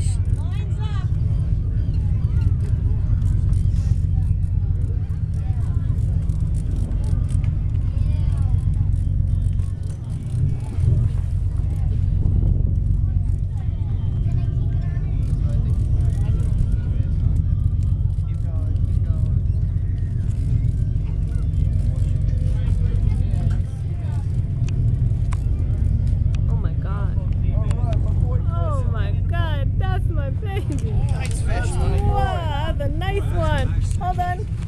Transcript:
Yeah. Well done.